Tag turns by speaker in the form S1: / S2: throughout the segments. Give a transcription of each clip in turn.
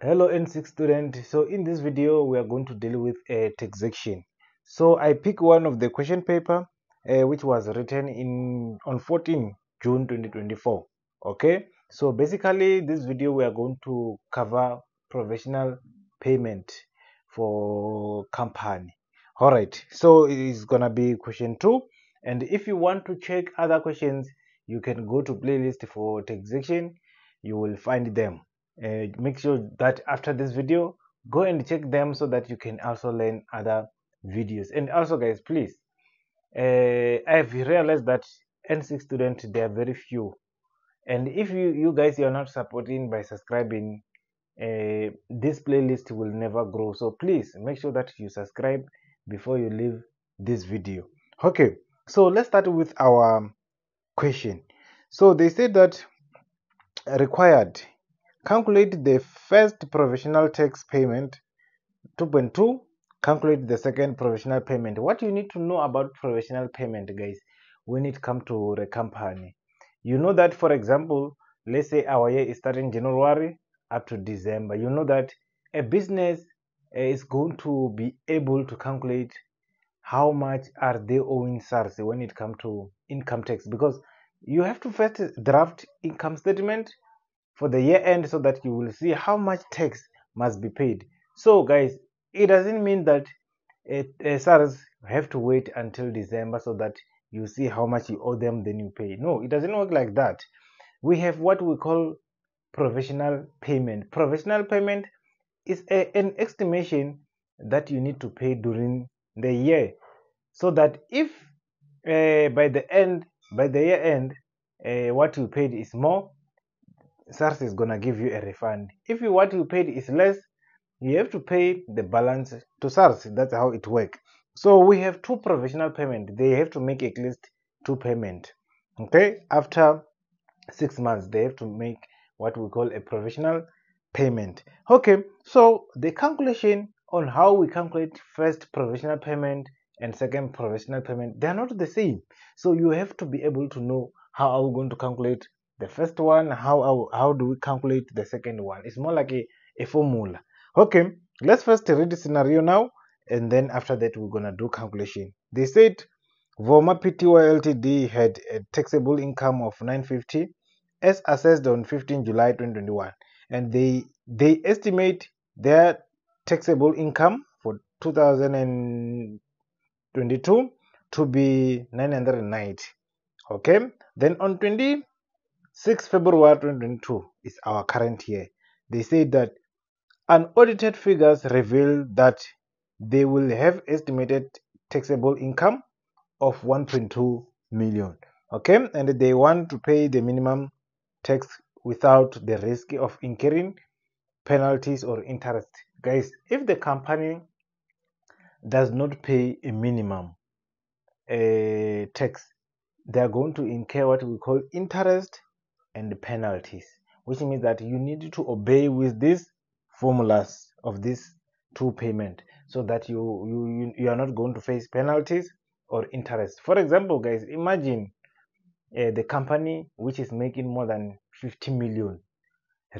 S1: hello n6 student. So in this video we are going to deal with a taxation so i pick one of the question paper uh, which was written in on 14 june 2024 okay? So basically this video we are going to cover provisional payment for company. All right. So it is gonna be question two. And if you want to check other questions you can go to playlist for taxation you will find them uh, make sure that after this video go and check them so that you can also learn other videos. And also guys please uh, i've realized that n6 students they are very few. And if you you guys you are not supporting by subscribing uh, this playlist will never grow. So please make sure that you subscribe before you leave this video. Okay so let's start with our question. So they said that required calculate the first provisional tax payment 2.2 calculate the second provisional payment. What you need to know about provisional payment guys when it comes to the company. You know that for example let's say our year is starting january up to december. You know that a business eh, is going to be able to calculate how much are they owing SARS when it comes to income tax. Because you have to first draft income statement for the year end so that you will see how much tax must be paid. So guys it doesn't mean that a SARS have to wait until December so that you see how much you owe them then you pay. No it doesn't work like that. We have what we call provisional payment. Provisional payment is a, an estimation that you need to pay during the year so that if uh, by the end by the year end uh, what you paid is more SARS is gonna give you a refund. If you, what you paid is less, you have to pay the balance to SARS. That's how it works. So we have two provisional payment. They have to make at least two payment. Okay, after six months, they have to make what we call a provisional payment. Okay, so the calculation on how we calculate first provisional payment and second provisional payment, they are not the same. So you have to be able to know how are we going to calculate the first one how, how do we calculate the second one? It's more like a, a formula. Okay let's first read the scenario now and then after that we're gonna do calculation. They said Voma Pty Ltd had a taxable income of 950 as assessed on 15 July 2021 and they they estimate their taxable income for 2022 to be 990 okay then on 20 6 February 2022 is our current year. They say that unaudited figures reveal that they will have estimated taxable income of 1.2 million. Okay, and they want to pay the minimum tax without the risk of incurring penalties or interest. Guys, if the company does not pay a minimum uh, tax, they are going to incur what we call interest and penalties which means that you need to obey with these formulas of this two payment so that you, you you are not going to face penalties or interest. For example guys imagine uh, the company which is making more than 50 million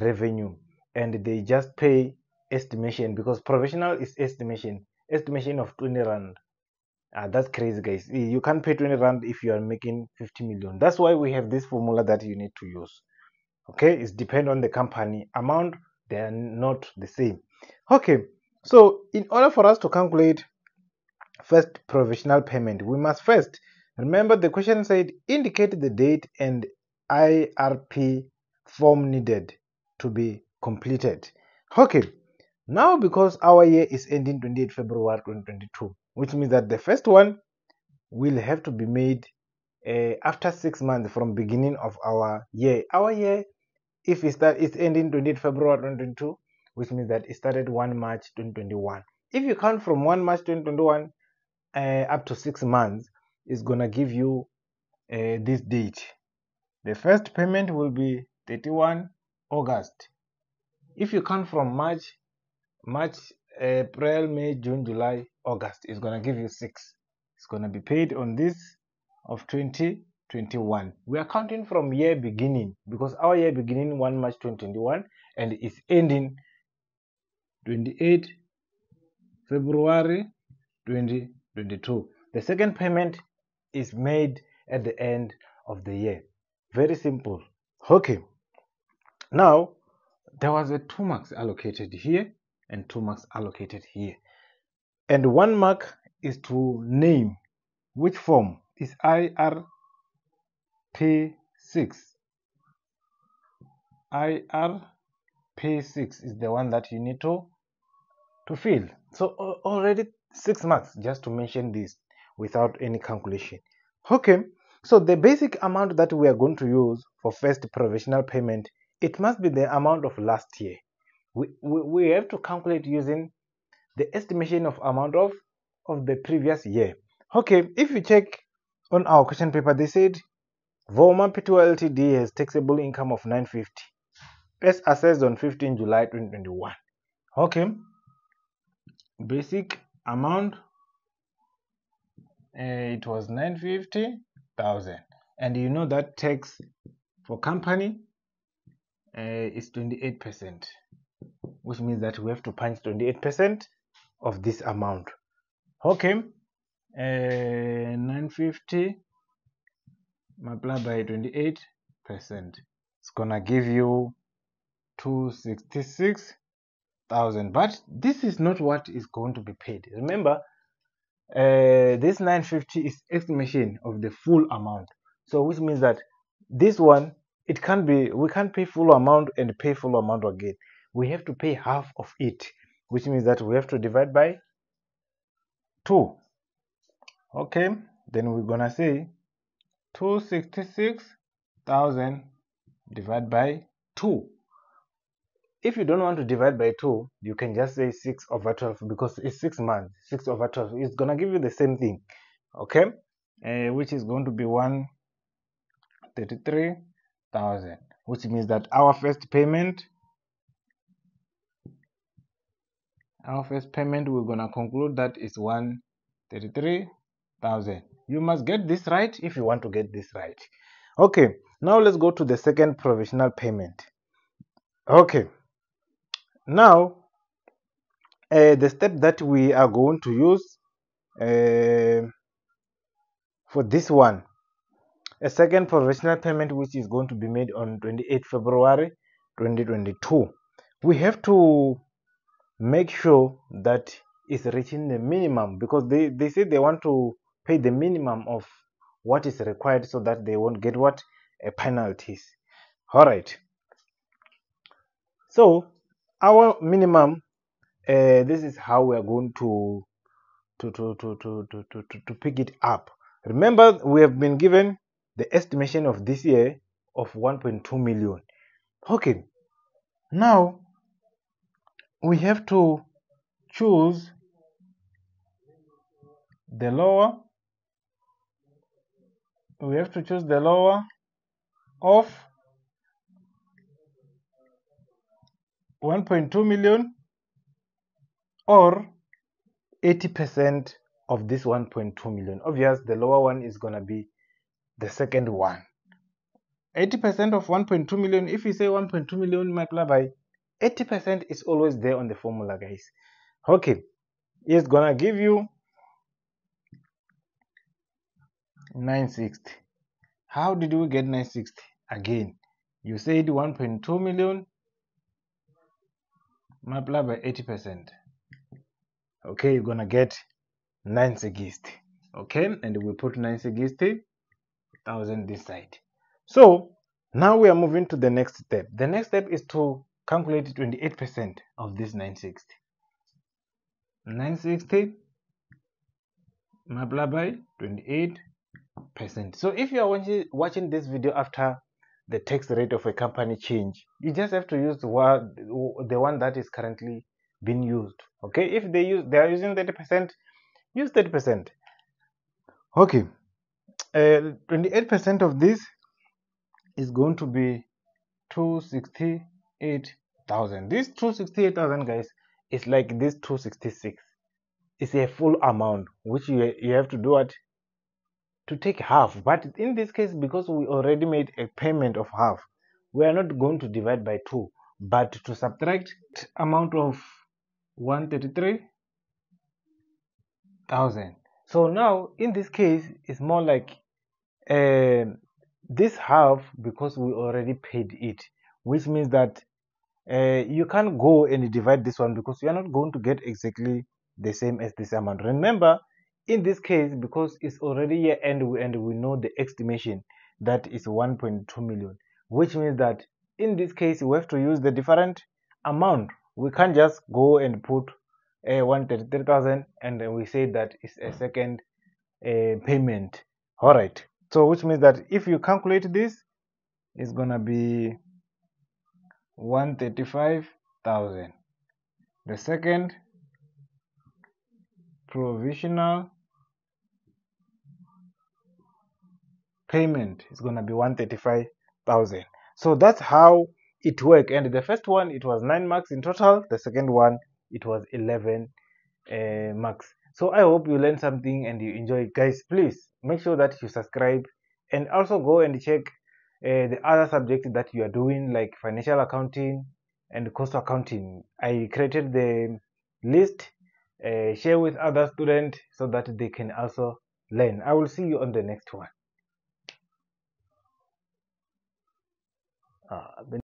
S1: revenue and they just pay estimation because provisional is estimation estimation of 20 rand uh, that's crazy guys. You can't pay 20 rand if you are making 50 million. That's why we have this formula that you need to use okay? It's depend on the company amount. They are not the same. Okay so in order for us to calculate first provisional payment we must first remember the question said indicate the date and irp form needed to be completed. Okay now because our year is ending 28 february 2022 which means that the first one will have to be made uh, after six months from beginning of our year. Our year, if it start, it's ending 28 February 2022, which means that it started 1 March 2021. If you count from 1 March 2021 uh, up to six months, it's gonna give you uh, this date. The first payment will be 31 August. If you count from March, March, April, May, June, July, August is going to give you 6. It's going to be paid on this of 2021. We are counting from year beginning because our year beginning 1 March 2021 and it's ending 28 February 2022. The second payment is made at the end of the year. Very simple. Okay. Now, there was a two marks allocated here and two marks allocated here. And one mark is to name which form is IRP6. IRP6 is the one that you need to to fill. So already six marks just to mention this without any calculation. Okay, so the basic amount that we are going to use for first provisional payment, it must be the amount of last year. We, we, we have to calculate using the estimation of amount of, of the previous year. Okay, if you check on our question paper, they said Voma Pty Ltd has taxable income of 950 as assessed on 15 July 2021. Okay, basic amount uh, it was 950,000 and you know that tax for company uh, is 28% which means that we have to punch 28% of this amount. Okay uh, 950 multiplied by 28 percent. It's gonna give you 266,000 but this is not what is going to be paid. Remember uh, this 950 is estimation of the full amount. So which means that this one it can't be we can't pay full amount and pay full amount again. We have to pay half of it which means that we have to divide by 2 okay then we're gonna say 266,000 divided by 2 if you don't want to divide by 2 you can just say 6 over 12 because it's 6 months. 6 over 12 is gonna give you the same thing. Okay uh, which is going to be 133,000 which means that our first payment our first payment we're gonna conclude that is 133,000 you must get this right if you want to get this right. Okay now let's go to the second provisional payment. Okay now uh, the step that we are going to use uh, for this one. A second provisional payment which is going to be made on 28 February 2022 we have to make sure that it's reaching the minimum because they, they say they want to pay the minimum of what is required so that they won't get what a penalties all right. So our minimum uh, this is how we are going to to, to, to, to, to, to, to pick it up. Remember we have been given the estimation of this year of 1.2 million. Okay. Now we have to choose the lower we have to choose the lower of 1.2 million or 80% of this 1.2 million. Obvious, the lower one is going to be the second one. 80% of 1.2 million, if you say 1.2 million multiplied by 80% is always there on the formula, guys. Okay, it's to give you 960. How did we get 960? Again, you said 1.2 million multiply by 80%. Okay, you're gonna get 960. Okay, and we put 960 thousand this side. So now we are moving to the next step. The next step is to calculate 28% of this 960. 960 multiply by 28 percent. So if you are watching, this video after the tax rate of a company change you just have to use the one the one that is currently being used okay if they use they are using 30 percent use 30 percent okay 28 uh, percent of this is going to be 268,000 this 268,000 guys is like this 266 it's a full amount which you, you have to do what? To take half. But in this case because we already made a payment of half we are not going to divide by 2 but to subtract amount of 133,000 so now in this case it's more like uh, this half because we already paid it which means that uh, you can't go and divide this one because you are not going to get exactly the same as this amount. Remember in this case because it's already year end and we know the estimation that is 1.2 million which means that in this case we have to use the different amount. We can't just go and put a uh, 133,000 and we say that it's a second uh, payment. All right. So which means that if you calculate this it's gonna be 135,000 the second provisional payment is going to be 135,000 so that's how it worked and the first one it was 9 marks in total. The second one it was 11 uh, marks. So i hope you learned something and you enjoy guys please make sure that you subscribe and also go and check uh, the other subject that you are doing like financial accounting and cost accounting i created the list uh, share with other students so that they can also learn. I will see you on the next one. Uh,